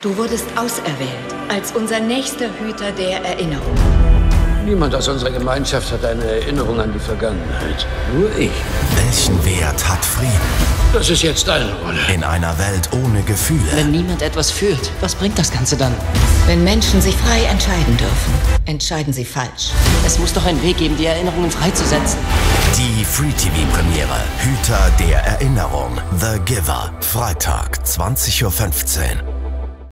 Du wurdest auserwählt als unser nächster Hüter der Erinnerung. Niemand aus unserer Gemeinschaft hat eine Erinnerung an die Vergangenheit. Nur ich. Welchen Wert hat Frieden? Das ist jetzt deine Rolle. In einer Welt ohne Gefühle. Wenn niemand etwas fühlt, was bringt das Ganze dann? Wenn Menschen sich frei entscheiden dürfen, entscheiden sie falsch. Es muss doch einen Weg geben, die Erinnerungen freizusetzen. Die Free TV Premiere. Hüter der Erinnerung. The Giver. Freitag, 20.15 Uhr.